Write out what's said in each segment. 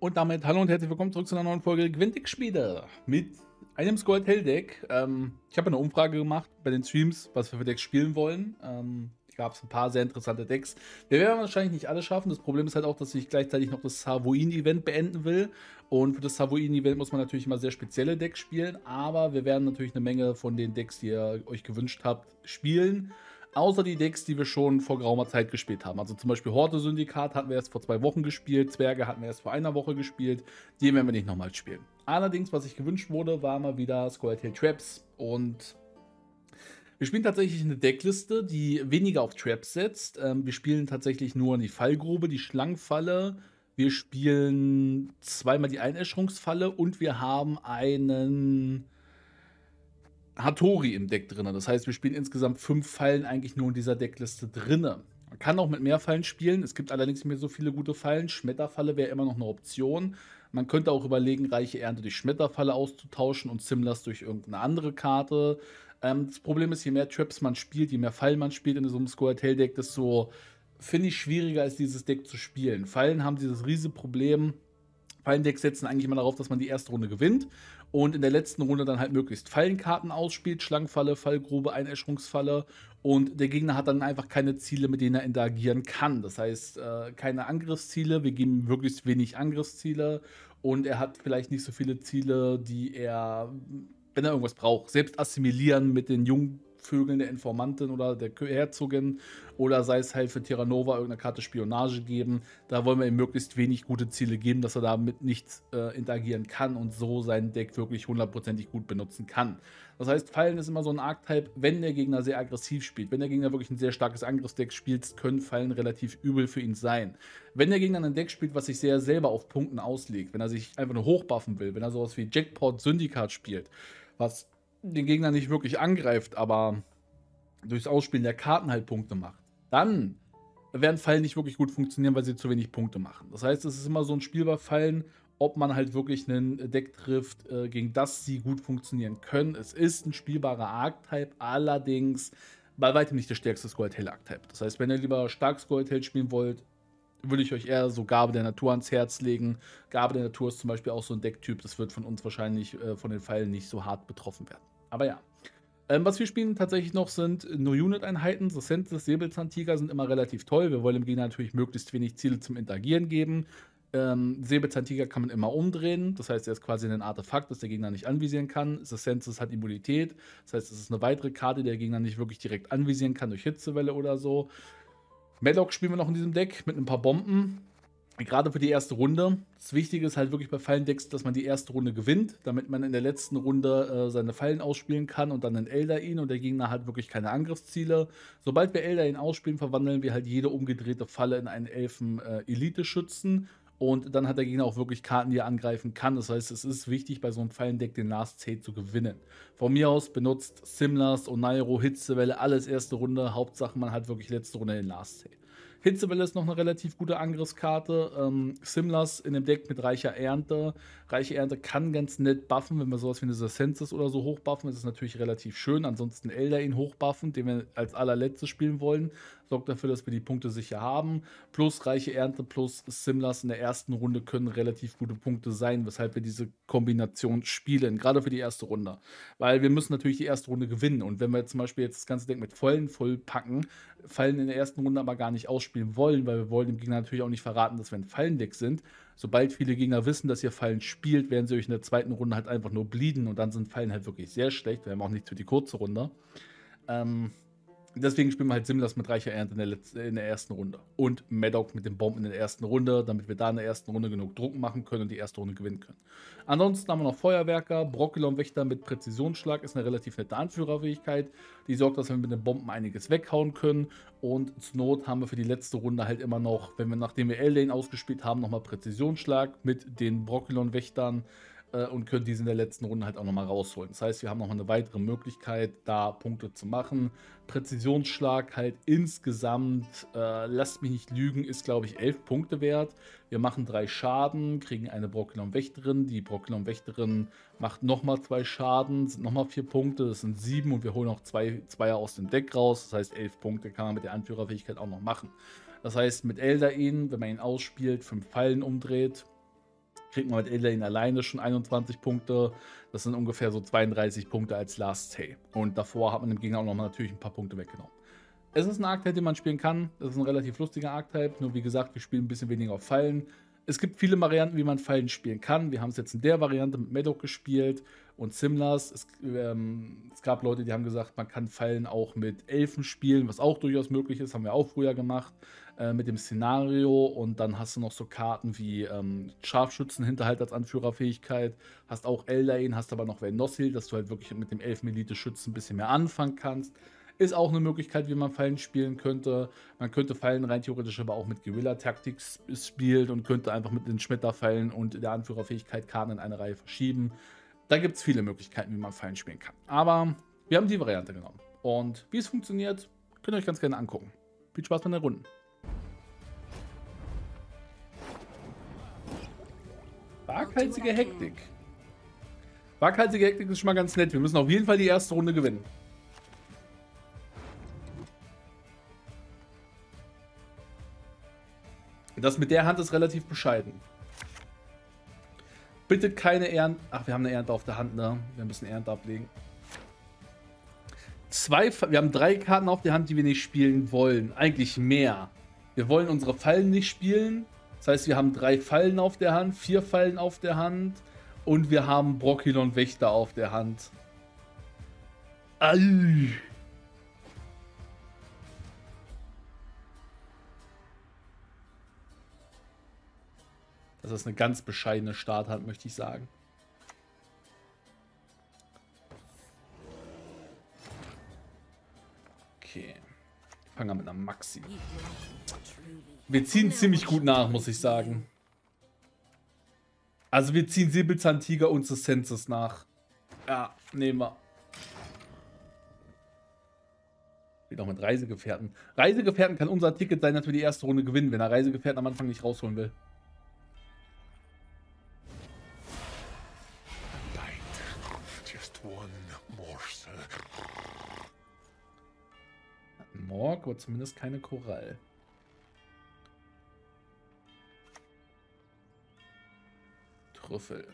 Und damit hallo und herzlich willkommen zurück zu einer neuen Folge Quintic-Spiele mit einem Squad Hell Deck. Ähm, ich habe eine Umfrage gemacht bei den Streams, was wir für Decks spielen wollen. Ähm, gab es ein paar sehr interessante Decks. Wir werden wahrscheinlich nicht alle schaffen. Das Problem ist halt auch, dass ich gleichzeitig noch das Savoin-Event beenden will. Und für das Savoin-Event muss man natürlich immer sehr spezielle Decks spielen. Aber wir werden natürlich eine Menge von den Decks, die ihr euch gewünscht habt, spielen. Außer die Decks, die wir schon vor geraumer Zeit gespielt haben. Also zum Beispiel Horde-Syndikat hatten wir erst vor zwei Wochen gespielt, Zwerge hatten wir erst vor einer Woche gespielt. Die werden wir nicht nochmal spielen. Allerdings, was sich gewünscht wurde, war mal wieder Squirrel Traps. Und wir spielen tatsächlich eine Deckliste, die weniger auf Traps setzt. Ähm, wir spielen tatsächlich nur die Fallgrube, die Schlangenfalle. Wir spielen zweimal die Einäscherungsfalle und wir haben einen Hattori im Deck drin. Das heißt, wir spielen insgesamt fünf Fallen eigentlich nur in dieser Deckliste drin. Man kann auch mit mehr Fallen spielen. Es gibt allerdings nicht mehr so viele gute Fallen. Schmetterfalle wäre immer noch eine Option. Man könnte auch überlegen, reiche Ernte durch Schmetterfalle auszutauschen und Simlas durch irgendeine andere Karte. Ähm, das Problem ist, je mehr Traps man spielt, je mehr Fallen man spielt in so einem Square Tail Deck, desto finde ich schwieriger ist dieses Deck zu spielen. Fallen haben dieses riesige Problem. Fallendecks setzen eigentlich immer darauf, dass man die erste Runde gewinnt und in der letzten Runde dann halt möglichst Fallenkarten ausspielt, Schlangenfalle, Fallgrube, Einäscherungsfalle. Und der Gegner hat dann einfach keine Ziele, mit denen er interagieren kann. Das heißt, äh, keine Angriffsziele, wir geben möglichst wenig Angriffsziele. Und er hat vielleicht nicht so viele Ziele, die er, wenn er irgendwas braucht, selbst assimilieren mit den jungen Vögeln der Informantin oder der Herzogin oder sei es halt für Terranova irgendeine Karte Spionage geben. Da wollen wir ihm möglichst wenig gute Ziele geben, dass er damit nicht äh, interagieren kann und so sein Deck wirklich hundertprozentig gut benutzen kann. Das heißt, Fallen ist immer so ein Archetype, wenn der Gegner sehr aggressiv spielt. Wenn der Gegner wirklich ein sehr starkes Angriffsdeck spielt, können Fallen relativ übel für ihn sein. Wenn der Gegner ein Deck spielt, was sich sehr selber auf Punkten auslegt, wenn er sich einfach nur hochbuffen will, wenn er sowas wie Jackpot Syndikat spielt, was den Gegner nicht wirklich angreift, aber durchs Ausspielen der Karten halt Punkte macht, dann werden Fallen nicht wirklich gut funktionieren, weil sie zu wenig Punkte machen. Das heißt, es ist immer so ein Spiel bei Fallen, ob man halt wirklich einen Deck trifft, äh, gegen das sie gut funktionieren können. Es ist ein spielbarer Archetype, allerdings bei weitem nicht der stärkste Skulltail-Archetype. Das heißt, wenn ihr lieber stark Skulltail spielen wollt, würde ich euch eher so Gabe der Natur ans Herz legen. Gabe der Natur ist zum Beispiel auch so ein Decktyp, das wird von uns wahrscheinlich äh, von den Pfeilen nicht so hart betroffen werden. Aber ja. Ähm, was wir spielen tatsächlich noch sind No-Unit-Einheiten. So Senses, Säbelzahntiger sind immer relativ toll. Wir wollen dem Gegner natürlich möglichst wenig Ziele zum Interagieren geben. Ähm, Säbelzahntiger kann man immer umdrehen. Das heißt, er ist quasi ein Artefakt, das der Gegner nicht anvisieren kann. The Senses hat Immunität. Das heißt, es ist eine weitere Karte, die der Gegner nicht wirklich direkt anvisieren kann durch Hitzewelle oder so. Madlock spielen wir noch in diesem Deck mit ein paar Bomben. Gerade für die erste Runde. Das Wichtige ist halt wirklich bei Fallendecks, dass man die erste Runde gewinnt, damit man in der letzten Runde äh, seine Fallen ausspielen kann und dann einen Eldain und der Gegner hat wirklich keine Angriffsziele. Sobald wir Eldain ausspielen, verwandeln wir halt jede umgedrehte Falle in einen Elfen-Elite-Schützen äh, und dann hat der Gegner auch wirklich Karten, die er angreifen kann. Das heißt, es ist wichtig, bei so einem Fallendeck den Last State zu gewinnen. Von mir aus benutzt Simlas, Onairo, Hitzewelle, alles erste Runde. Hauptsache, man hat wirklich letzte Runde den Last State. Hitzewelle ist noch eine relativ gute Angriffskarte. Ähm, Simlas in dem Deck mit reicher Ernte. Reiche Ernte kann ganz nett buffen, wenn wir sowas wie eine Senses oder so hochbuffen. Ist natürlich relativ schön. Ansonsten Elder hochbuffen, den wir als allerletztes spielen wollen sorgt dafür, dass wir die Punkte sicher haben. Plus reiche Ernte plus Simlas in der ersten Runde können relativ gute Punkte sein, weshalb wir diese Kombination spielen, gerade für die erste Runde. Weil wir müssen natürlich die erste Runde gewinnen. Und wenn wir zum Beispiel jetzt das ganze Deck mit Vollen voll packen, Fallen in der ersten Runde aber gar nicht ausspielen wollen, weil wir wollen dem Gegner natürlich auch nicht verraten, dass wir ein Fallendeck sind. Sobald viele Gegner wissen, dass ihr Fallen spielt, werden sie euch in der zweiten Runde halt einfach nur blieden und dann sind Fallen halt wirklich sehr schlecht. Wir haben auch nichts für die kurze Runde. Ähm, Deswegen spielen wir halt Simlas mit reicher Ernte in der, letzten, in der ersten Runde. Und Maddock mit den Bomben in der ersten Runde, damit wir da in der ersten Runde genug Druck machen können und die erste Runde gewinnen können. Ansonsten haben wir noch Feuerwerker. Brockelon-Wächter mit Präzisionsschlag ist eine relativ nette Anführerfähigkeit. Die sorgt, dass wir mit den Bomben einiges weghauen können. Und zur Not haben wir für die letzte Runde halt immer noch, wenn wir nachdem wir L-Lane ausgespielt haben, nochmal Präzisionsschlag mit den Brockelon-Wächtern äh, und können diese in der letzten Runde halt auch nochmal rausholen. Das heißt, wir haben nochmal eine weitere Möglichkeit, da Punkte zu machen. Präzisionsschlag halt insgesamt, äh, lasst mich nicht lügen, ist glaube ich 11 Punkte wert. Wir machen drei Schaden, kriegen eine Brockelon-Wächterin. Die Brockelon-Wächterin macht nochmal zwei Schaden, sind nochmal vier Punkte, das sind sieben und wir holen noch zwei Zweier aus dem Deck raus. Das heißt, 11 Punkte kann man mit der Anführerfähigkeit auch noch machen. Das heißt, mit Eldain, wenn man ihn ausspielt, fünf Pfeilen umdreht, kriegt man mit Elaine alleine schon 21 Punkte. Das sind ungefähr so 32 Punkte als Last Say. Und davor hat man dem Gegner auch noch natürlich ein paar Punkte weggenommen. Es ist ein Archetype, den man spielen kann. Das ist ein relativ lustiger Archetype. Nur wie gesagt, wir spielen ein bisschen weniger auf Fallen. Es gibt viele Varianten, wie man Fallen spielen kann. Wir haben es jetzt in der Variante mit Medoc gespielt und Simlas. Es, ähm, es, gab Leute, die haben gesagt, man kann Fallen auch mit Elfen spielen, was auch durchaus möglich ist. Haben wir auch früher gemacht äh, mit dem Szenario. Und dann hast du noch so Karten wie ähm, Scharfschützenhinterhalt als Anführerfähigkeit. Hast auch Eldain, hast aber noch Venossil, dass du halt wirklich mit dem Elfen-Elite-Schützen ein bisschen mehr anfangen kannst. Ist auch eine Möglichkeit, wie man Fallen spielen könnte. Man könnte Fallen rein theoretisch aber auch mit Guerilla-Taktik spielen und könnte einfach mit den Schmetterpfeilen und der Anführerfähigkeit Karten in eine Reihe verschieben. Da gibt es viele Möglichkeiten, wie man Fallen spielen kann. Aber wir haben die Variante genommen. Und wie es funktioniert, könnt ihr euch ganz gerne angucken. Viel Spaß bei den Runden. Waghalsige Hektik. Waghalsige Hektik ist schon mal ganz nett. Wir müssen auf jeden Fall die erste Runde gewinnen. Das mit der Hand ist relativ bescheiden. Bitte keine Ernte. Ach, wir haben eine Ernte auf der Hand, ne? Wir müssen Ernte ablegen. Zwei, wir haben drei Karten auf der Hand, die wir nicht spielen wollen. Eigentlich mehr. Wir wollen unsere Fallen nicht spielen. Das heißt, wir haben drei Fallen auf der Hand, vier Fallen auf der Hand und wir haben Brockilon Wächter auf der Hand. Ay. Das ist eine ganz bescheidene Starthand, möchte ich sagen. Okay. Fangen wir mit einer Maxi. Wir ziehen ziemlich gut nach, muss ich sagen. Also wir ziehen Säbelzahntiger und Senses nach. Ja, nehmen wir. Geht auch mit Reisegefährten. Reisegefährten kann unser Ticket sein, dass wir die erste Runde gewinnen, wenn er Reisegefährten am Anfang nicht rausholen will. Morg, aber zumindest keine Korall. Trüffel.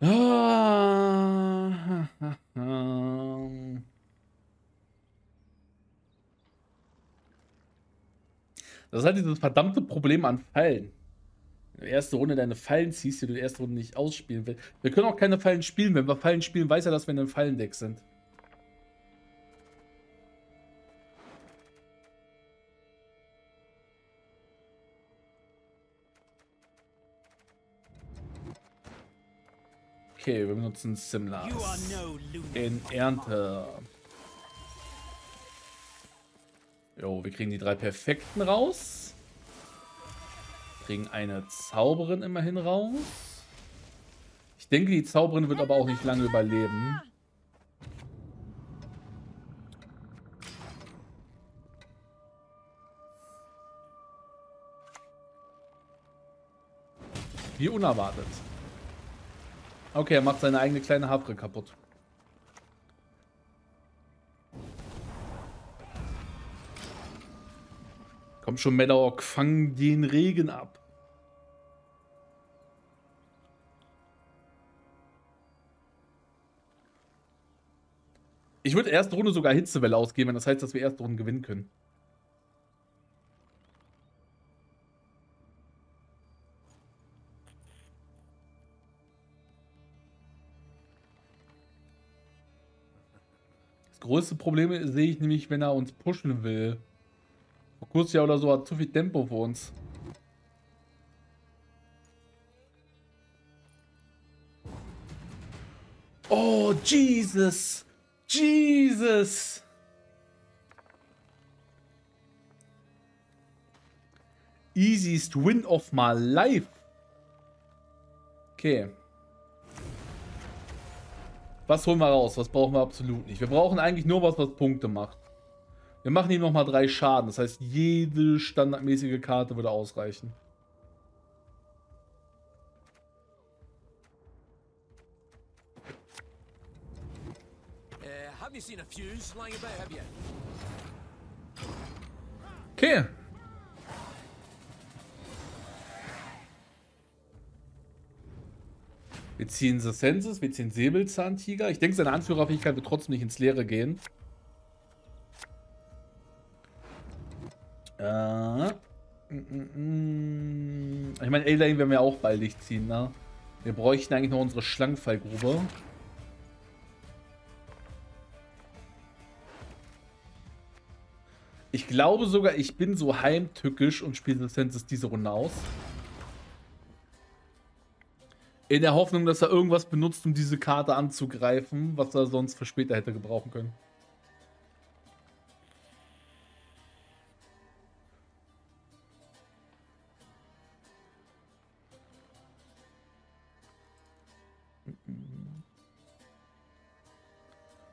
Das ist halt dieses verdammte Problem an Fallen erste Runde deine Fallen ziehst, die du die erste Runde nicht ausspielen willst. Wir können auch keine Fallen spielen. Wenn wir Fallen spielen, weiß er, dass wir in einem Fallendeck sind. Okay, wir benutzen Simlas. In Ernte. Jo, wir kriegen die drei Perfekten raus kriegen eine Zauberin immerhin raus. Ich denke, die Zauberin wird aber auch nicht lange überleben. Wie unerwartet. Okay, er macht seine eigene kleine Havre kaputt. Komm schon, Madawk, fang den Regen ab. Ich würde erste Runde sogar Hitzewelle ausgeben, wenn das heißt, dass wir erste Runde gewinnen können. Größte Problem sehe ich nämlich, wenn er uns pushen will. Kursia oder so hat zu viel Tempo für uns. Oh, Jesus! Jesus! Easiest win of my life. Okay. Was holen wir raus? Was brauchen wir absolut nicht? Wir brauchen eigentlich nur was, was Punkte macht. Wir machen ihm nochmal drei Schaden. Das heißt, jede standardmäßige Karte würde ausreichen. Okay. Wir ziehen The Senses, wir ziehen Säbelzahntiger. Ich denke, seine Anführerfähigkeit wird trotzdem nicht ins Leere gehen. Äh. Ich meine, A-Lane werden wir auch baldig ziehen, ne? Wir bräuchten eigentlich noch unsere Schlangenfallgrube. Ich glaube sogar, ich bin so heimtückisch und spiele The Senses diese Runde aus. In der Hoffnung, dass er irgendwas benutzt, um diese Karte anzugreifen, was er sonst für später hätte gebrauchen können.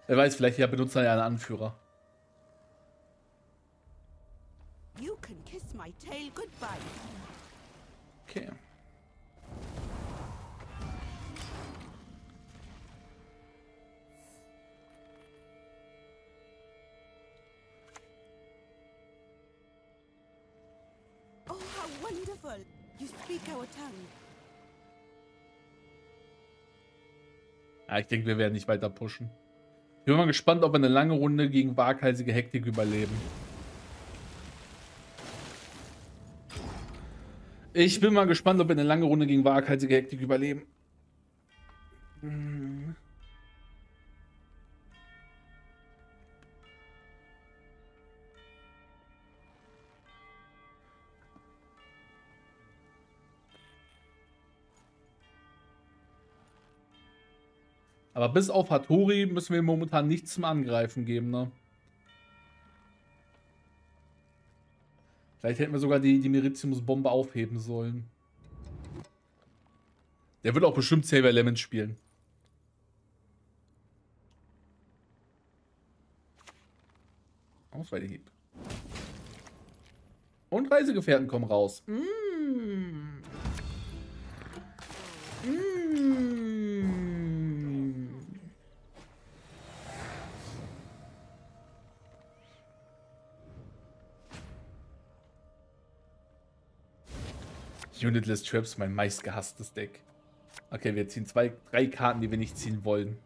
Wer weiß, vielleicht ja benutzt er ja einen Anführer. Okay. Ja, ich denke, wir werden nicht weiter pushen. Ich bin mal gespannt, ob wir eine lange Runde gegen waghalsige Hektik überleben. Ich bin mal gespannt, ob wir eine lange Runde gegen waghalsige Hektik überleben. Hm. Aber bis auf Hattori müssen wir momentan nichts zum Angreifen geben, ne? Vielleicht hätten wir sogar die, die Meritimus-Bombe aufheben sollen. Der wird auch bestimmt Saber Lemons spielen. Ausweidehieb. Und Reisegefährten kommen raus. Mmh. Unitless Traps, mein meistgehasstes Deck. Okay, wir ziehen zwei, drei Karten, die wir nicht ziehen wollen.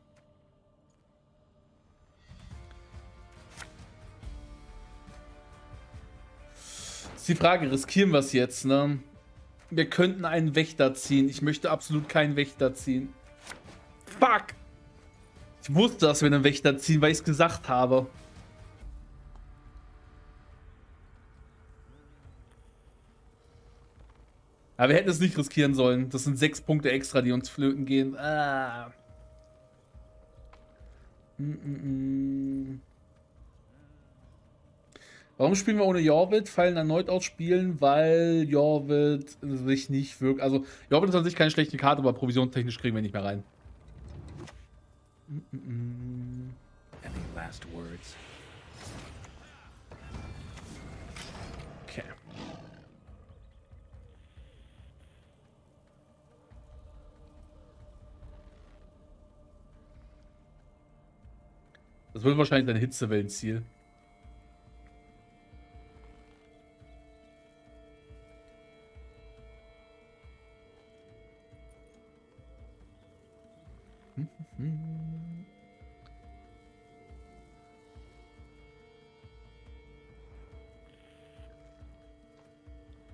Ist die Frage, riskieren wir es jetzt, ne? Wir könnten einen Wächter ziehen. Ich möchte absolut keinen Wächter ziehen. Fuck! Ich wusste, dass wir einen Wächter ziehen, weil ich es gesagt habe. Aber wir hätten es nicht riskieren sollen. Das sind sechs Punkte extra, die uns flöten gehen. Ah. Mm -mm. mm. Warum spielen wir ohne Jorvit? Fallen erneut ausspielen, weil Jorvit sich nicht wirkt. Also, Jorvit ist an sich keine schlechte Karte, aber provisionstechnisch kriegen wir nicht mehr rein. Any last words? Das wird wahrscheinlich dein Hitzewellenziel.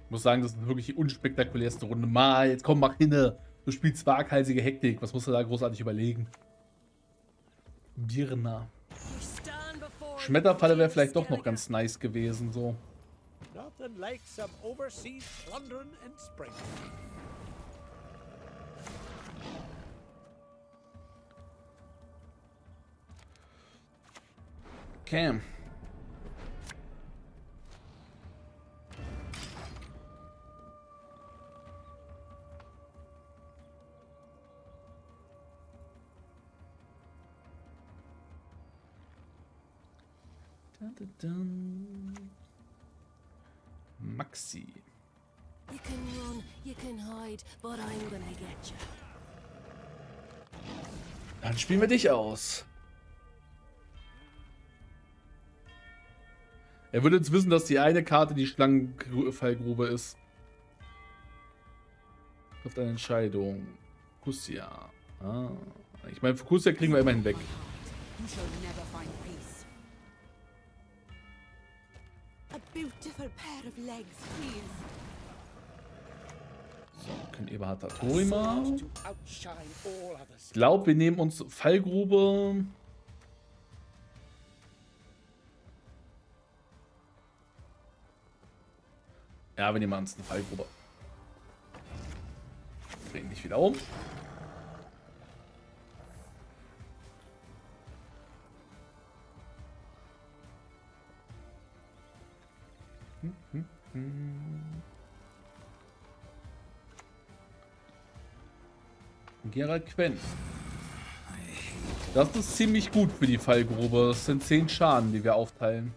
Ich muss sagen, das ist wirklich die unspektakulärste Runde. Mal, jetzt komm, mach hinne. Du spielst waghalsige Hektik. Was musst du da großartig überlegen? Birna. Schmetterfalle wäre vielleicht doch noch ganz nice gewesen, so. Okay. Maxi. You can run, you can hide, but I'm gonna get you. Dann spielen wir dich aus. Er würde jetzt wissen, dass die eine Karte die Schlangenfallgrube ist. Trifft eine Entscheidung. Fukusia. Ah. Ich meine, Fukusia kriegen wir immerhin weg. You shall never find peace. Beautiful pair of legs, please. So, können Eberhard Tatorima. to outshine all others. Ich glaube, wir nehmen uns Fallgrube. Ja, wir nehmen uns eine Fallgrube. Drehen dich wieder um. Gerald Quent. Das ist ziemlich gut für die Fallgrube. Das sind 10 Schaden, die wir aufteilen.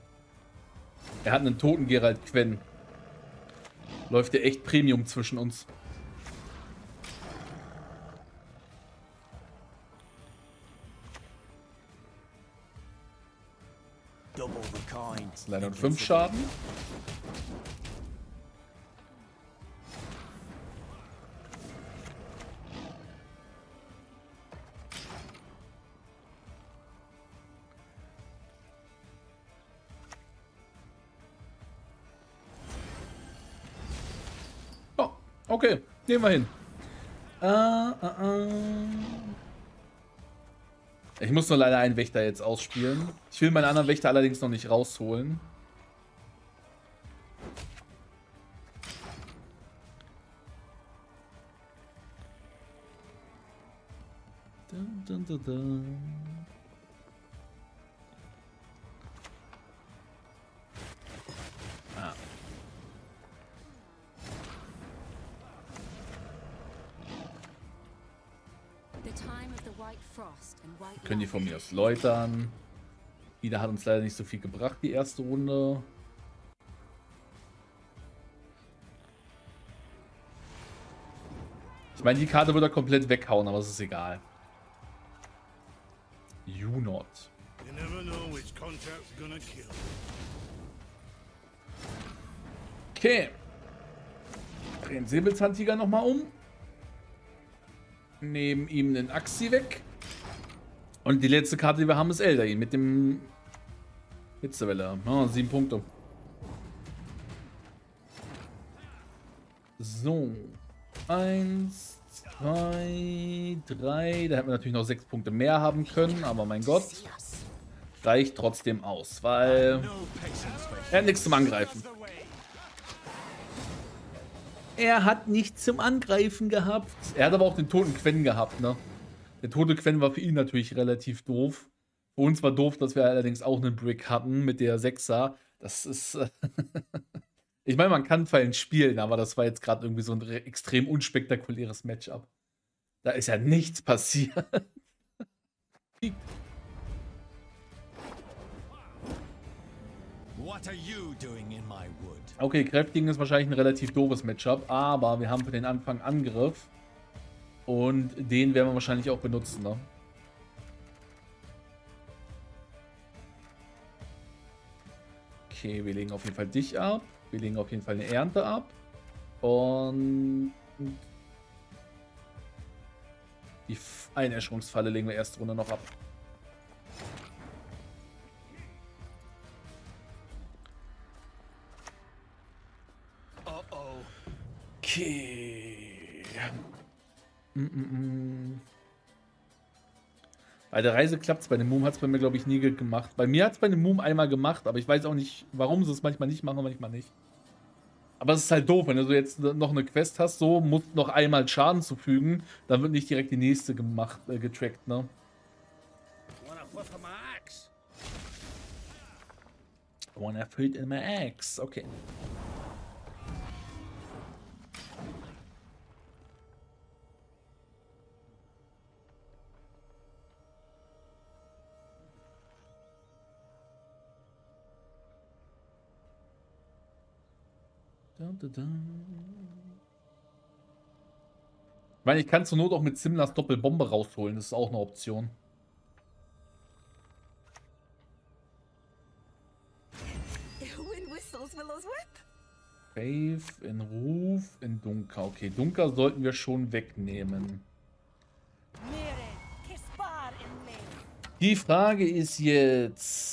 Er hat einen toten Gerald Quen. Läuft ja echt Premium zwischen uns. Leider nur 5 Schaden. Okay. Nehmen wir hin. Äh, äh, äh. Ich muss nur leider einen Wächter jetzt ausspielen. Ich will meinen anderen Wächter allerdings noch nicht rausholen. Dun, dun, dun, dun. Von mir aus läutern. Ida hat uns leider nicht so viel gebracht, die erste Runde. Ich meine, die Karte würde er komplett weghauen, aber es ist egal. You not. You never know which contact's gonna kill. Okay. Drehen Säbelzahntiger nochmal um. Nehmen ihm den Axi weg. Und die letzte Karte, die wir haben, ist Eldain mit dem Hitzewelle. Ah, sieben Punkte. So. Eins, zwei, drei. Da hätten wir natürlich noch sechs Punkte mehr haben können, aber mein Gott. Reicht trotzdem aus, weil er hat nichts zum Angreifen. Er hat nichts zum Angreifen gehabt. Er hat aber auch den toten Quen gehabt, ne? Der tote Quen war für ihn natürlich relativ doof. Für uns war doof, dass wir allerdings auch einen Brick hatten mit der 6er. Das ist. ich meine, man kann Fallen spielen, aber das war jetzt gerade irgendwie so ein re- extrem unspektakuläres Matchup. Da ist ja nichts passiert. Okay, Kräftigen ist wahrscheinlich ein relativ doofes Matchup, aber wir haben für den Anfang Angriff. Und den werden wir wahrscheinlich auch benutzen, ne? Okay, wir legen auf jeden Fall dich ab. Wir legen auf jeden Fall eine Ernte ab. Und die Einäscherungsfalle legen wir erste Runde noch ab. Uh-oh. Okay. Mm -mm -mm. Bei der Reise klappt es, bei dem Moom hat es bei mir, glaube ich, nie ge- gemacht. Bei mir hat es bei dem Moom einmal gemacht, aber ich weiß auch nicht, warum sie es manchmal nicht machen und manchmal nicht. Aber es ist halt doof, wenn du jetzt noch eine Quest hast, so musst noch einmal Schaden zufügen, dann wird nicht direkt die nächste gemacht, äh, getrackt, ne? One erfüllt in my axe. Okay. Ich meine, ich kann zur Not auch mit Simlas Doppelbombe rausholen. Das ist auch eine Option. Brave in Ruf, in Dunker. Okay, Dunker sollten wir schon wegnehmen. Die Frage ist jetzt...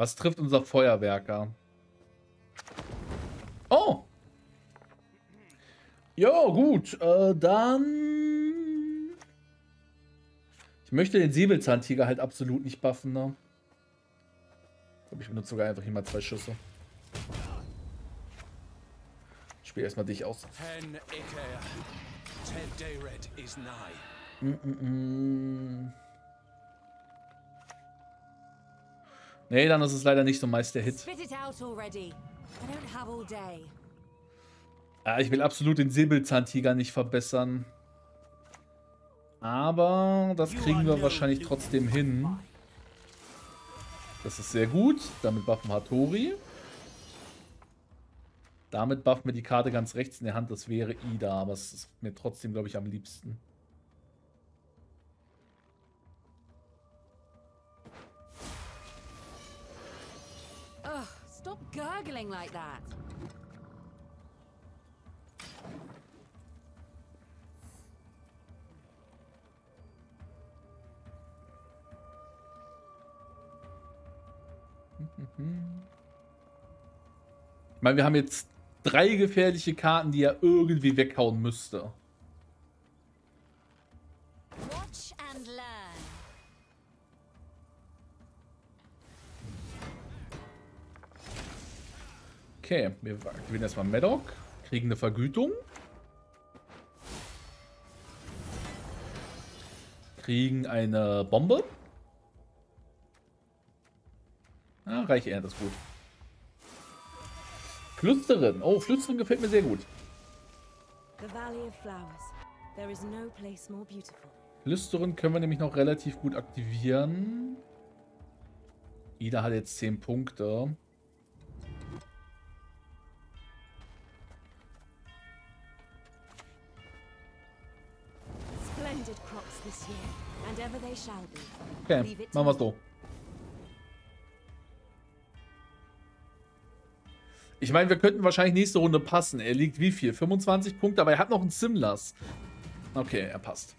Was trifft unser Feuerwerker? Oh! Ja, gut. Äh, dann... Ich möchte den Säbelzahntiger halt absolut nicht buffen, ne? Ich glaube, ich benutze sogar einfach hier mal zwei Schüsse. Spiel erstmal dich aus. Hen Iker. Ted Nee, dann ist es leider nicht so meist der Hit. Ja, ich will absolut den Säbelzahntiger nicht verbessern. Aber das kriegen wir wahrscheinlich trotzdem hin. Das ist sehr gut. Damit buffen wir Hattori. Damit buffen wir die Karte ganz rechts in der Hand. Das wäre Ida, aber es ist mir trotzdem, glaube ich, am liebsten. Gurgling like that. Ich meine, wir haben jetzt drei gefährliche Karten, die er irgendwie weghauen müsste. Okay, wir gewinnen erstmal Maddock, kriegen eine Vergütung. Kriegen eine Bombe. Ah, reich er, das ist gut. Flüsterin. Oh, Flüsterin gefällt mir sehr gut. Flüsterin können wir nämlich noch relativ gut aktivieren. Ida hat jetzt 10 Punkte. Okay, machen wir me. so. Ich meine, wir könnten wahrscheinlich nächste Runde passen. Er liegt wie viel? 25 Punkte, aber er hat noch einen Simlas. Okay, er passt.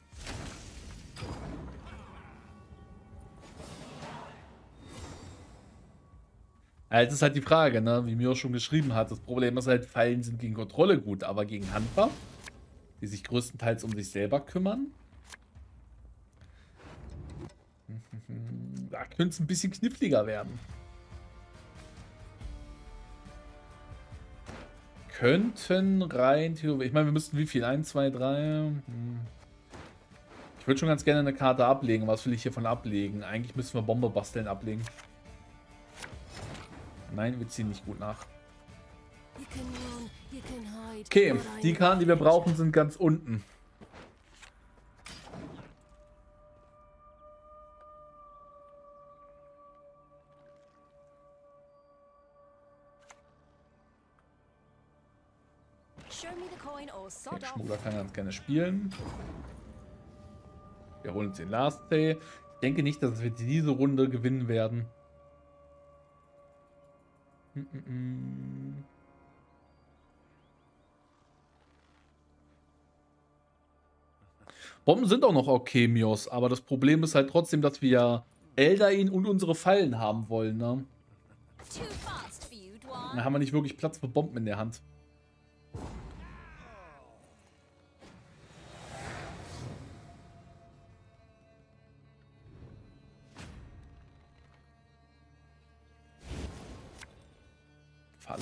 Jetzt ist halt die Frage, ne? wie Mio schon geschrieben hat. Das Problem ist halt, Fallen sind gegen Kontrolle gut, aber gegen Handler, die sich größtenteils um sich selber kümmern, da könnte es ein bisschen kniffliger werden. Könnten rein theoretisch. Ich meine, wir müssten wie viel? 1, 2, 3. Hm. Ich würde schon ganz gerne eine Karte ablegen. Was will ich hiervon ablegen? Eigentlich müssen wir Bombe basteln ablegen. Nein, wir ziehen nicht gut nach. Okay, die Karten, die wir brauchen, sind ganz unten. Off. Schmuggler kann ganz gerne spielen. Wir holen uns den Last Day. Ich denke nicht, dass wir diese Runde gewinnen werden. Mm, mm. Bomben sind auch noch okay, Mios, aber das Problem ist halt trotzdem, dass wir Eldain und unsere Fallen haben wollen, ne? Da haben wir nicht wirklich Platz für Bomben in der Hand.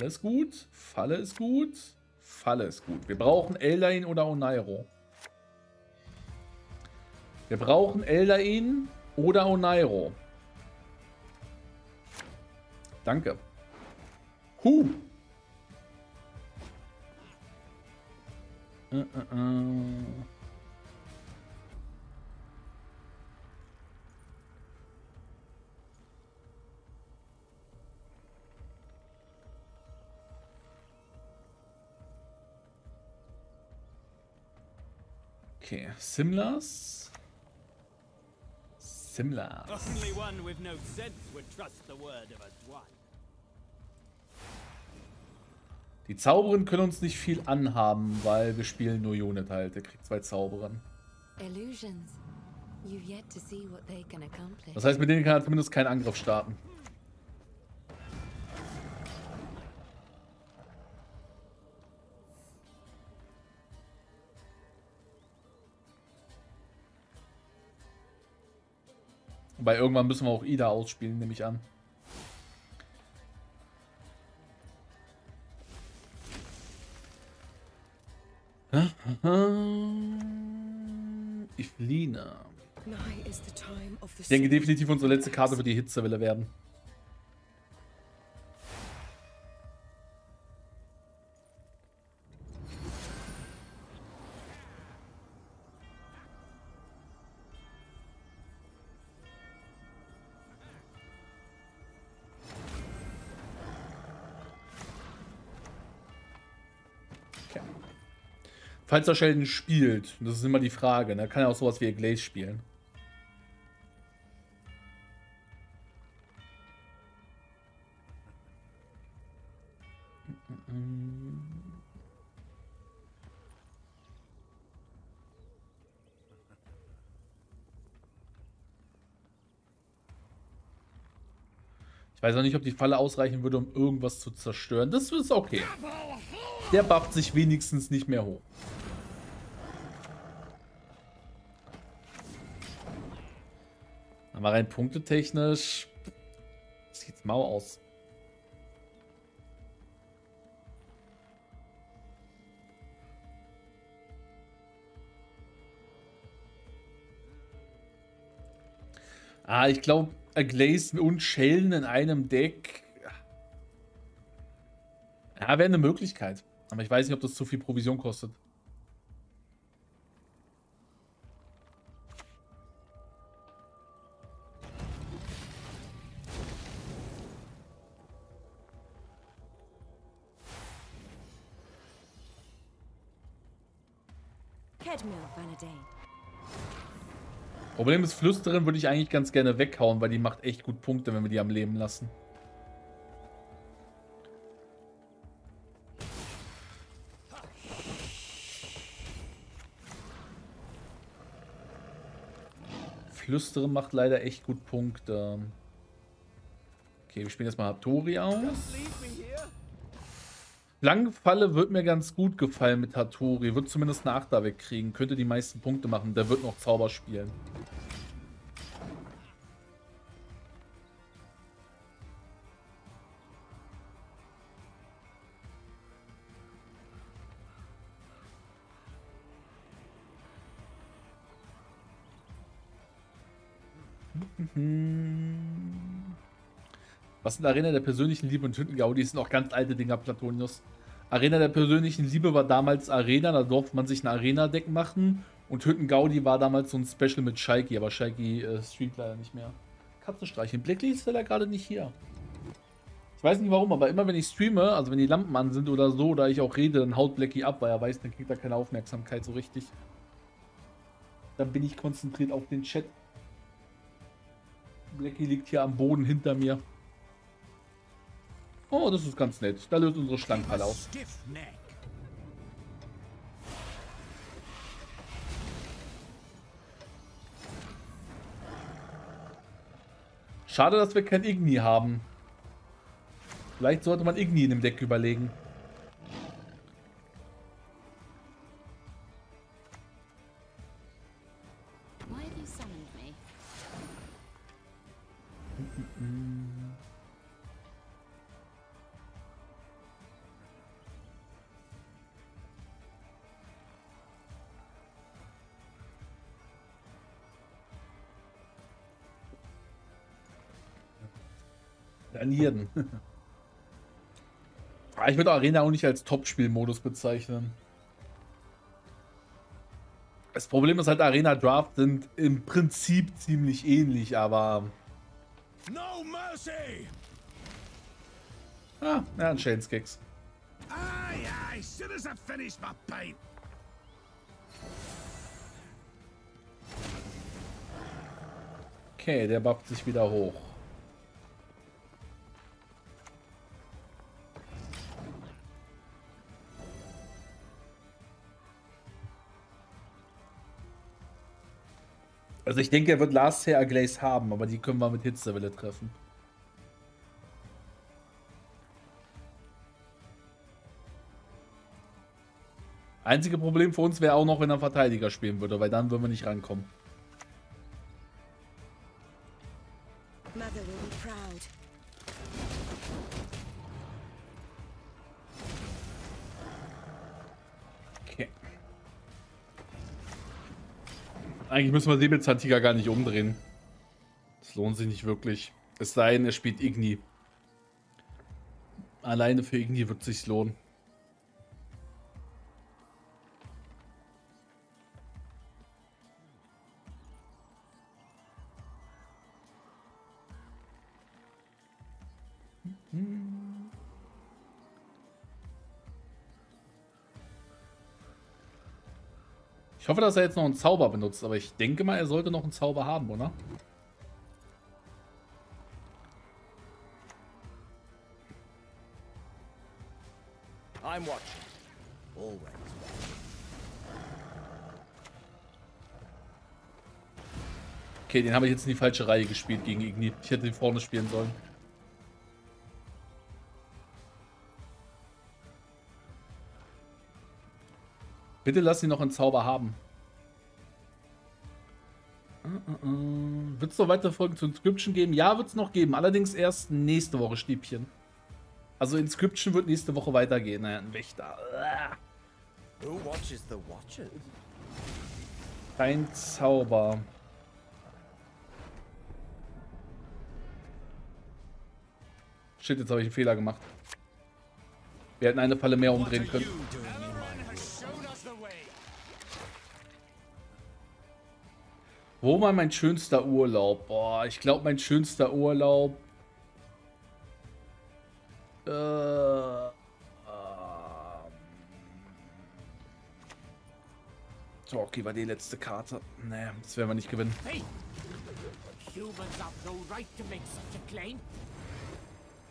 Falle ist gut, Falle ist gut, Falle ist gut. Wir brauchen Eldain oder Onairo. Wir brauchen Eldain oder Onairo. Danke. Huh. Äh, äh, äh. Okay, Simlas. Simla. Only one with no sense would trust the word of a dwarf. Die Zauberin können uns nicht viel anhaben, weil wir spielen nur Unit halt. Der kriegt zwei Zauberern. Das heißt, mit denen kann er zumindest keinen Angriff starten. Wobei irgendwann müssen wir auch Ida ausspielen, nehme ich an. Of the Ich denke definitiv unsere letzte Karte wird die Hitzewelle werden. Falls er Sheldon spielt, das ist immer die Frage, ne? kann er auch sowas wie Glaze spielen. Ich weiß auch nicht, ob die Falle ausreichen würde, um irgendwas zu zerstören. Das ist okay. Der bufft sich wenigstens nicht mehr hoch. Aber rein punktetechnisch sieht's mau aus. Ah, ich glaube, Glaze und Schellen in einem Deck. Ja, wäre eine Möglichkeit. Aber ich weiß nicht, ob das zu viel Provision kostet. Problem ist, Flüsterin würde ich eigentlich ganz gerne weghauen, weil die macht echt gut Punkte, wenn wir die am Leben lassen. Flüsterin macht leider echt gut Punkte. Okay, wir spielen jetzt mal Hattori aus. Langfalle wird mir ganz gut gefallen mit Hattori. Wird zumindest eine Achter wegkriegen. Könnte die meisten Punkte machen. Der wird noch Zauber spielen. Sind Arena der persönlichen Liebe und Hüttengau? Die sind auch ganz alte Dinger, Platonius. Arena der persönlichen Liebe war damals Arena, da durfte man sich ein Arena-Deck machen. Und Hüttengaudi war damals so ein Special mit Shaiki, aber Shaiki äh, streamt leider nicht mehr. Katzenstreichen. Blackley ist leider gerade nicht hier. Ich weiß nicht warum, aber immer wenn ich streame, also wenn die Lampen an sind oder so, oder ich auch rede, dann haut Blackie ab, weil er weiß, dann kriegt er keine Aufmerksamkeit so richtig. Dann bin ich konzentriert auf den Chat. Blackie liegt hier am Boden hinter mir. Oh, das ist ganz nett. Da löst unsere Schlangenfalle neck. Schade, dass wir kein Igni haben. Vielleicht sollte man Igni in dem Deck überlegen. Garnieren. Ah, ich würde Arena auch nicht als Top-Spiel-Modus bezeichnen. Das Problem ist halt, Arena Draft sind im Prinzip ziemlich ähnlich, aber. No mercy! Ah, ja, ein Shane's Kicks. Aye, aye, soon as I finish my pint. Okay, der bufft sich wieder hoch. Also ich denke, er wird Last Hair Glaze haben, aber die können wir mit Hitzewelle treffen. Einzige Problem für uns wäre auch noch, wenn er Verteidiger spielen würde, weil dann würden wir nicht rankommen. Eigentlich müssen wir Säbelzahntiger gar nicht umdrehen. Das lohnt sich nicht wirklich. Es sei denn, er spielt Igni. Alleine für Igni wird es sich lohnen. Hoffe, dass er jetzt noch einen Zauber benutzt, aber ich denke mal, er sollte noch einen Zauber haben, oder? I'm watching. Always. Okay, den habe ich jetzt in die falsche Reihe gespielt gegen Igni. Ich hätte den vorne spielen sollen. Bitte lass ihn noch einen Zauber haben. Wird es noch weitere Folgen zu Inscription geben? Ja, wird es noch geben. Allerdings erst nächste Woche, Stiebchen. Also Inscription wird nächste Woche weitergehen. Naja, ein Wächter. Kein Zauber. Shit, jetzt habe ich einen Fehler gemacht. Wir hätten eine Falle mehr umdrehen können. Wo war mein schönster Urlaub? Boah, ich glaube, mein schönster Urlaub. Äh, ähm, so, okay, war die letzte Karte. Nee, das werden wir nicht gewinnen. Hey!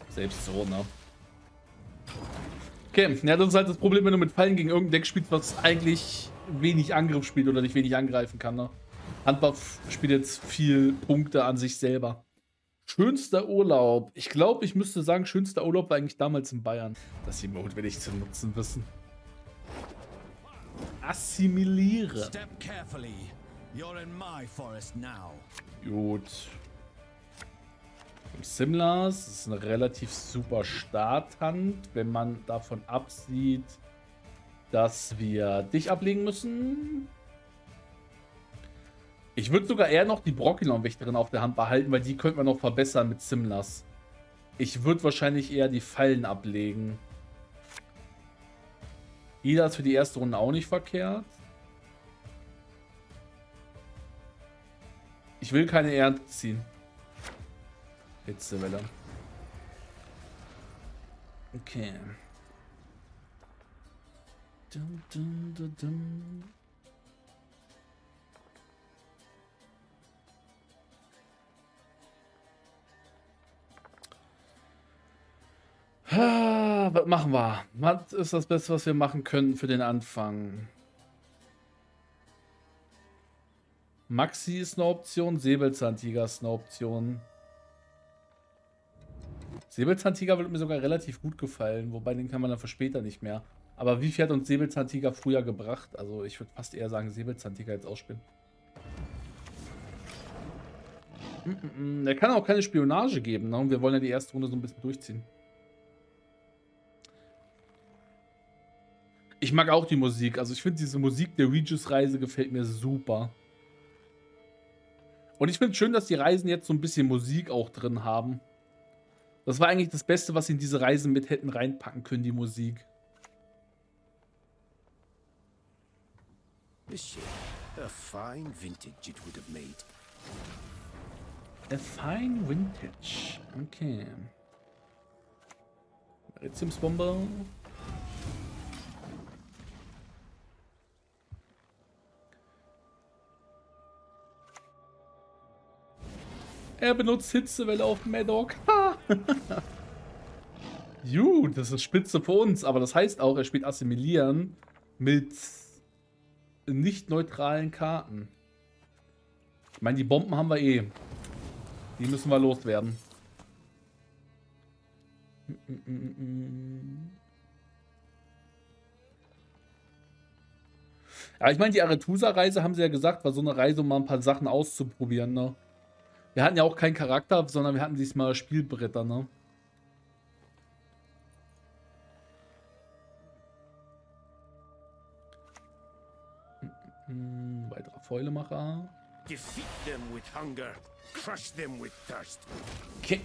Selbst so, ne? Okay, ja, das ist halt das Problem, wenn du mit Fallen gegen irgendein Deck spielst, was eigentlich wenig Angriff spielt oder nicht wenig angreifen kann, ne? Handbuff spielt jetzt viel Punkte an sich selber. Schönster Urlaub. Ich glaube, ich müsste sagen, schönster Urlaub war eigentlich damals in Bayern. Das Emote will ich zu nutzen wissen. Assimiliere. Step carefully. You're in my forest now. Gut. Simlas ist eine relativ super Starthand, wenn man davon absieht, dass wir dich ablegen müssen. Ich würde sogar eher noch die Brockilon-Wächterin auf der Hand behalten, weil die könnte man noch verbessern mit Simlas. Ich würde wahrscheinlich eher die Fallen ablegen. Ida ist für die erste Runde auch nicht verkehrt. Ich will keine Ernte ziehen. Hitzewelle. Okay. Dum, dum, dum, dum. Was machen wir? Was ist das Beste, was wir machen können für den Anfang? Maxi ist eine Option, Säbelzahntiger ist eine Option. Säbelzahntiger würde mir sogar relativ gut gefallen, wobei den kann man dann für später nicht mehr. Aber wie viel hat uns Säbelzahntiger früher gebracht? Also ich würde fast eher sagen, Säbelzahntiger jetzt ausspielen. Mm -mm, er kann auch keine Spionage geben, ne? Und wir wollen ja die erste Runde so ein bisschen durchziehen. Ich mag auch die Musik. Also ich finde diese Musik der Regis-Reise gefällt mir super. Und ich finde es schön, dass die Reisen jetzt so ein bisschen Musik auch drin haben. Das war eigentlich das Beste, was sie in diese Reisen mit hätten reinpacken können, die Musik. A fine vintage it would have made. A fine vintage. Okay. Rizziumsbombe. Er benutzt Hitzewelle auf Maddock. Ha. Gut, das ist spitze für uns. Aber das heißt auch, er spielt Assimilieren mit nicht neutralen Karten. Ich meine, die Bomben haben wir eh. Die müssen wir loswerden. Ja, ich meine, die Aretusa-Reise haben sie ja gesagt, war so eine Reise, um mal ein paar Sachen auszuprobieren, ne? Wir hatten ja auch keinen Charakter, sondern wir hatten diesmal Spielbretter, ne? Hm, weiterer Fäulemacher. Defeat them with hunger. Crush them with thirst. Okay.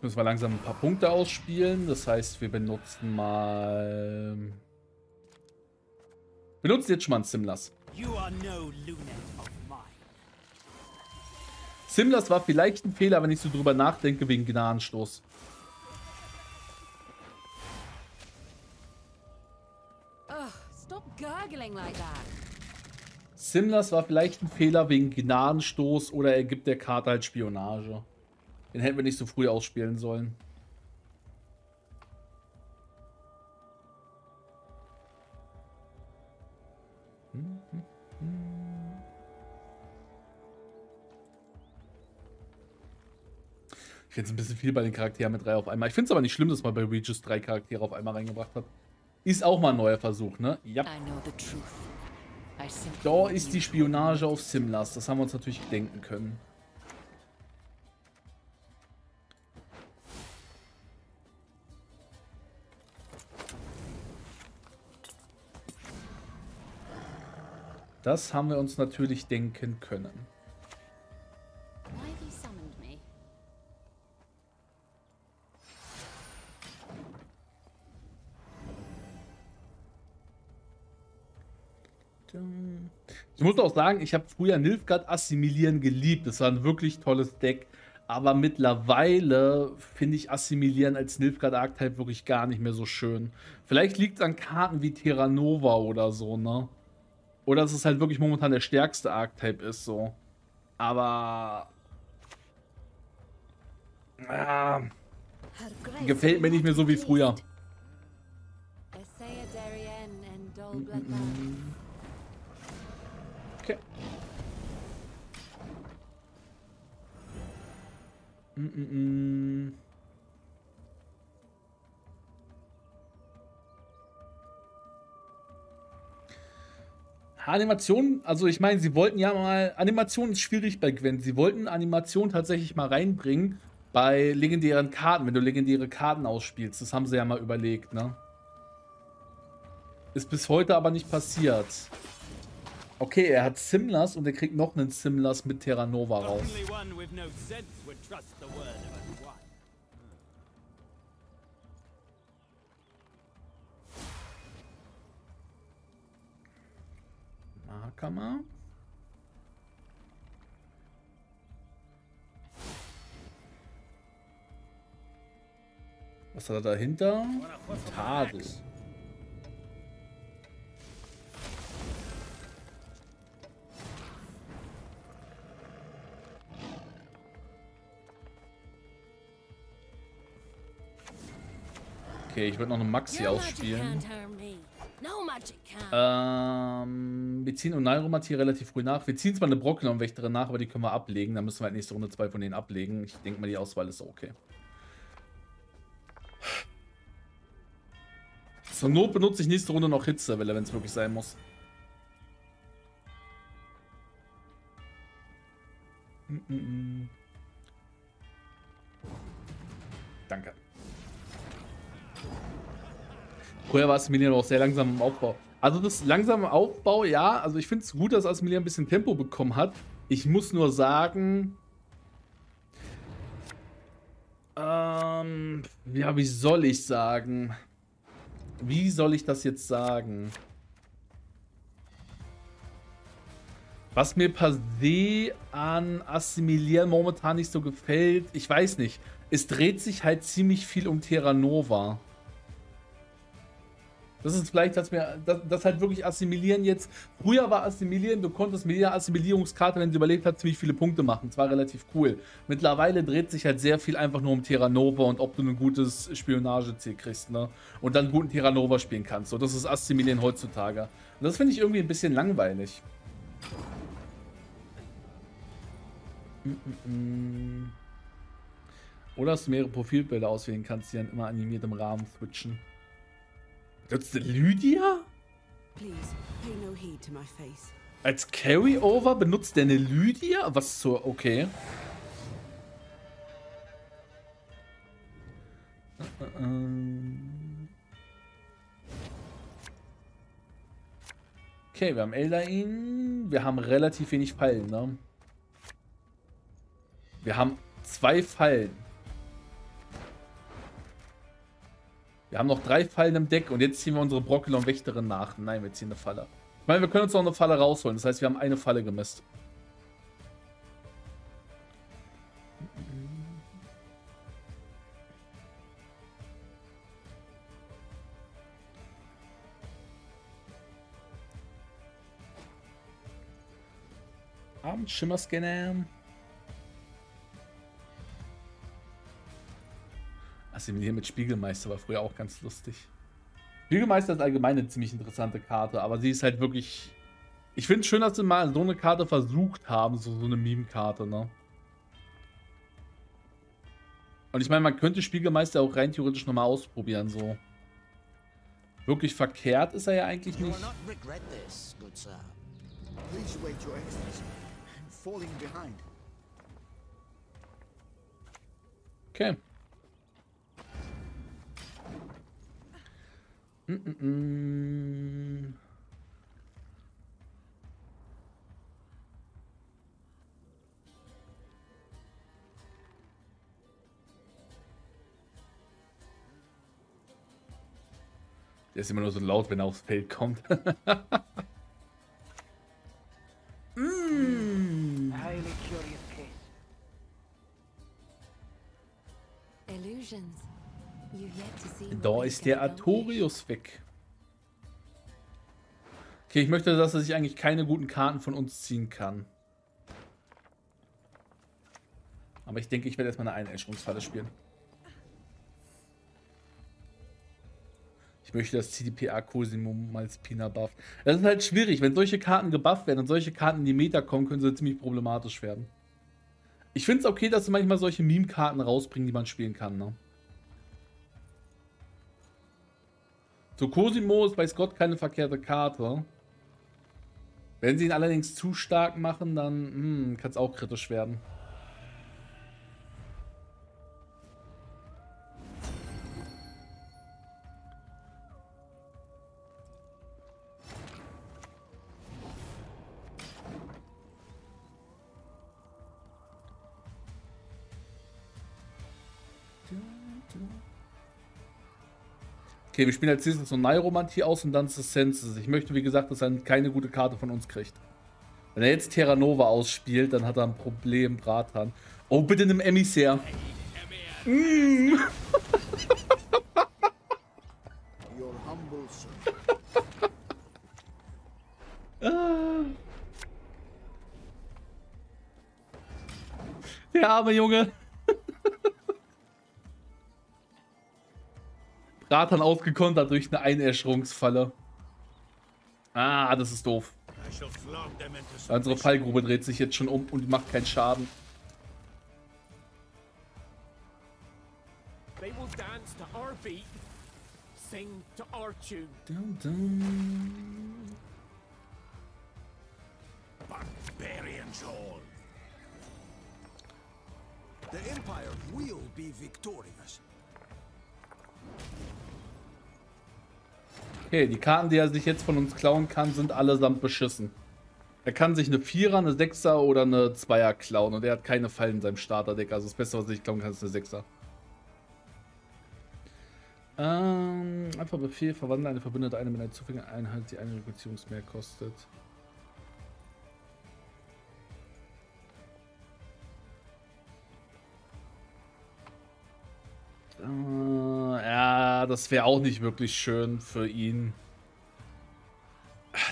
Müssen wir langsam ein paar Punkte ausspielen. Das heißt, wir benutzen mal... Benutzen jetzt schon mal einen Simlas. You are no lunet Simlas war vielleicht ein Fehler, wenn ich so drüber nachdenke, wegen Gnadenstoß. Simlas war vielleicht ein Fehler wegen Gnadenstoß oder er gibt der Karte halt Spionage. Den hätten wir nicht so früh ausspielen sollen. Finde es ein bisschen viel bei den Charakteren mit drei auf einmal. Ich finde es aber nicht schlimm, dass man bei Regis drei Charaktere auf einmal reingebracht hat. Ist auch mal ein neuer Versuch, ne? Ja. Da ist die Spionage auf Simlas. Das haben wir uns natürlich denken können. Das haben wir uns natürlich denken können. Ich muss auch sagen, ich habe früher Nilfgaard Assimilieren geliebt. Das war ein wirklich tolles Deck. Aber mittlerweile finde ich Assimilieren als Nilfgaard Archetype wirklich gar nicht mehr so schön. Vielleicht liegt es an Karten wie Terra Nova oder so, ne? Oder dass es halt wirklich momentan der stärkste Archetype ist, so. Aber. Ah, gefällt mir nicht mehr so wie früher. Essaya Darien Mm -mm -mm. Animation, also ich meine, sie wollten ja mal, Animation ist schwierig bei Gwen. Sie wollten Animation tatsächlich mal reinbringen bei legendären Karten, wenn du legendäre Karten ausspielst. Das haben sie ja mal überlegt, ne? Ist bis heute aber nicht passiert. Okay, er hat Simlas und er kriegt noch einen Simlas mit Terra Nova raus. Only one with no sense would trust the word of a dwarf. Nahkammer. Was hat er dahinter? Tadel. Okay, ich würde noch eine Maxi ausspielen. Ähm, wir ziehen Unalromat hier relativ früh nach. Wir ziehen zwar eine Brockenwächterin nach, aber die können wir ablegen. Dann müssen wir halt nächste Runde zwei von denen ablegen. Ich denke mal, die Auswahl ist okay. Zur Not benutze ich nächste Runde noch Hitzewelle, wenn es wirklich sein muss. Mm, mm, mm. Danke. Vorher war Assimilian auch sehr langsam im Aufbau. Also das langsame Aufbau, ja, also ich finde es gut, dass Assimilian ein bisschen Tempo bekommen hat. Ich muss nur sagen... Ähm, ja, wie soll ich sagen? Wie soll ich das jetzt sagen? Was mir per se an Assimilieren momentan nicht so gefällt, ich weiß nicht. Es dreht sich halt ziemlich viel um Terra Nova. Das ist vielleicht, dass wir das, das halt wirklich assimilieren jetzt. Früher war assimilieren, du konntest mit jeder Assimilierungskarte, wenn sie überlebt hat, ziemlich viele Punkte machen. Das war relativ cool. Mittlerweile dreht sich halt sehr viel einfach nur um Terra Nova und ob du ein gutes Spionageziel kriegst, ne? Und dann guten Terra Nova spielen kannst. So, das ist assimilieren heutzutage. Und das finde ich irgendwie ein bisschen langweilig. Oder dass du mehrere Profilbilder auswählen kannst, die dann immer animiert im Rahmen switchen. Nutzt Lydia? Als Carryover benutzt der eine Lydia? Was zur... Okay. Okay, wir haben Eldain. Wir haben relativ wenig Fallen, ne? Wir haben zwei Fallen. Wir haben noch drei Fallen im Deck und jetzt ziehen wir unsere Brockelon-Wächterin nach. Nein, wir ziehen eine Falle. Ich meine, wir können uns noch eine Falle rausholen. Das heißt, wir haben eine Falle gemisst. Abend Assimilieren mit Spiegelmeister war früher auch ganz lustig. Spiegelmeister ist allgemein eine ziemlich interessante Karte, aber sie ist halt wirklich... Ich finde es schön, dass sie mal so eine Karte versucht haben, so, so eine Meme-Karte, ne? Und ich meine, man könnte Spiegelmeister auch rein theoretisch nochmal ausprobieren, so. Wirklich verkehrt ist er ja eigentlich nicht. will Mm. Der ist immer nur so laut, wenn er aufs Feld kommt. Highly curious case. Illusions. Da ist der. Artorius weg. Okay, ich möchte, dass er sich eigentlich keine guten Karten von uns ziehen kann. Aber ich denke, ich werde erstmal eine Einäscherungsfalle spielen. Ich möchte, dass CDPA Cosimo mal Spina buff. Das ist halt schwierig. Wenn solche Karten gebufft werden und solche Karten in die Meta kommen, können sie ziemlich problematisch werden. Ich finde es okay, dass sie manchmal solche Meme-Karten rausbringen, die man spielen kann, ne? So, Cosimo ist bei Scott keine verkehrte Karte. Wenn sie ihn allerdings zu stark machen, dann kann es auch kritisch werden. Okay, wir spielen als nächstes so Nairomantie aus und dann Senses. Ich möchte, wie gesagt, dass er keine gute Karte von uns kriegt. Wenn er jetzt Terra Nova ausspielt, dann hat er ein Problem, Bratan. Oh, bitte nimm Emissär. Humble servant. Der arme Junge. Bratan ausgekontert durch eine Einäscherungsfalle. Ah, das ist doof. Unsere. Fallgrube dreht sich jetzt schon um und macht keinen Schaden. They will dance to our beat, sing to our tune. Dum, dum. Barbarians all. The Empire will be victorious. Okay, die Karten, die er sich jetzt von uns klauen kann, sind allesamt beschissen. Er kann sich eine Vierer, eine Sechser oder eine Zweier klauen und er hat keine Fallen in seinem Starterdeck. Also das Beste, was er sich klauen kann, ist eine Sechser. Ähm, einfach Befehl, verwandle eine verbündete eine mit einer zufälligen Einheit, die eine Rekrutierungsmehr kostet. Äh, ja, das wäre auch nicht wirklich schön für ihn.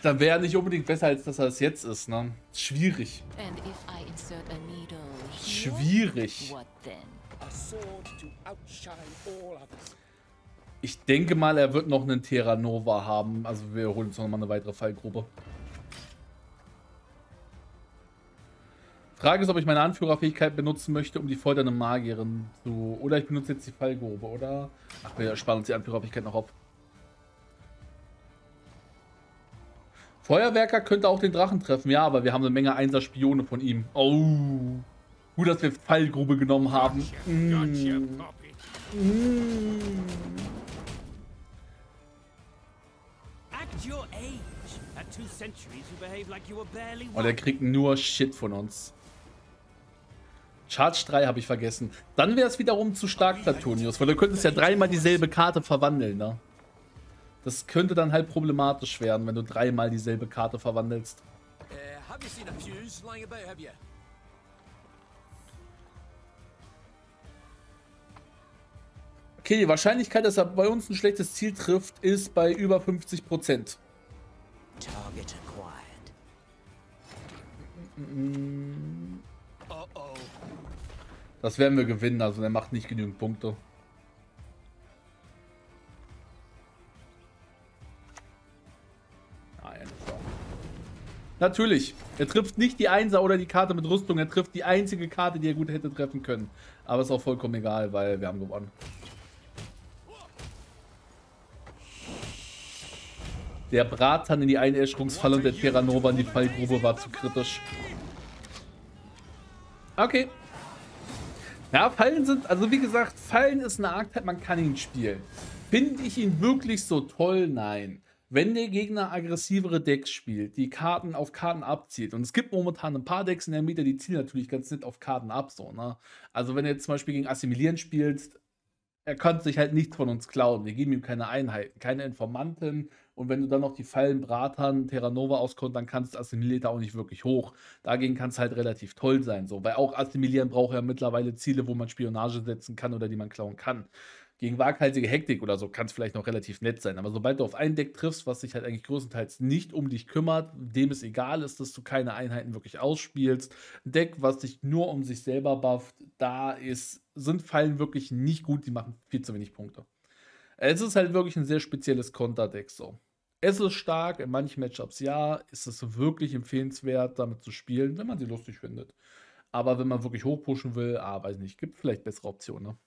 Dann wäre er nicht unbedingt besser, als dass er es jetzt ist, ne? Schwierig. Schwierig. Ich denke mal, er wird noch einen Terra Nova haben. Also wir holen uns noch mal eine weitere Fallgruppe. Frage ist, ob ich meine Anführerfähigkeit benutzen möchte, um die folternde Magierin zu... Oder ich benutze jetzt die Fallgrube, oder? Ach, wir sparen uns die Anführerfähigkeit noch auf. Feuerwerker könnte auch den Drachen treffen, ja, aber wir haben eine Menge Einser-Spione von ihm. Oh. Gut, dass wir Fallgrube genommen haben. Mm. Barely Und er kriegt nur Shit von uns. Charge 3 habe ich vergessen. Dann wäre es wiederum zu stark, Platonius, weil du könntest ja dreimal dieselbe Karte verwandeln, ne? Das könnte dann halt problematisch werden, wenn du dreimal dieselbe Karte verwandelst. You? Okay, die Wahrscheinlichkeit, dass er bei uns ein schlechtes Ziel trifft, ist bei über 50%. Target acquired. Uh-oh. Das werden wir gewinnen, also der macht nicht genügend Punkte. Ah, ja, Natürlich, er trifft nicht die Einser oder die Karte mit Rüstung, er trifft die einzige Karte, die er gut hätte treffen können. Aber ist auch vollkommen egal, weil wir haben gewonnen. Der Bratan in die Einäscherungsfalle und der Terra Nova in die Fallgrube war zu kritisch. Okay. Ja, Fallen sind, also wie gesagt, Fallen ist eine Archetype, man kann ihn spielen. Finde ich ihn wirklich so toll? Nein. Wenn der Gegner aggressivere Decks spielt, die Karten auf Karten abzieht, und es gibt momentan ein paar Decks in der Mitte, die ziehen natürlich ganz nett auf Karten ab, so, ne? Also wenn er zum Beispiel gegen Assimilieren spielt, er kann sich halt nichts von uns klauen. Wir geben ihm keine Einheiten, keine Informanten. Und wenn du dann noch die Fallen Bratan, Terra Nova auskommst, dann kannst du Assimiliert auch nicht wirklich hoch. Dagegen kann es halt relativ toll sein. So. Weil auch Assimilieren braucht ja mittlerweile Ziele, wo man Spionage setzen kann oder die man klauen kann. Gegen waghalsige Hektik oder so kann es vielleicht noch relativ nett sein. Aber sobald du auf ein Deck triffst, was sich halt eigentlich größtenteils nicht um dich kümmert, dem es egal ist, dass du keine Einheiten wirklich ausspielst, ein Deck, was sich nur um sich selber bufft, da ist, sind Fallen wirklich nicht gut, die machen viel zu wenig Punkte. Es ist halt wirklich ein sehr spezielles Konterdeck so. Es ist stark, in manchen Matchups ja, ist es wirklich empfehlenswert, damit zu spielen, wenn man sie lustig findet. Aber wenn man wirklich hochpushen will, ah, weiß nicht, gibt vielleicht bessere Optionen. Ne?